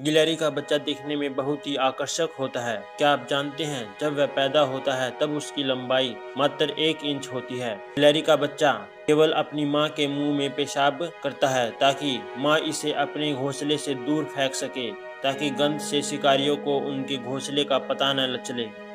गिलहरी का बच्चा देखने में बहुत ही आकर्षक होता है। क्या आप जानते हैं, जब वह पैदा होता है, तब उसकी लंबाई मात्र एक इंच होती है। गिलहरी का बच्चा केवल अपनी माँ के मुँह में पेशाब करता है, ताकि माँ इसे अपने घोंसले से दूर फेंक सके, ताकि गंध से शिकारियों को उनके घोंसले का पता न चले।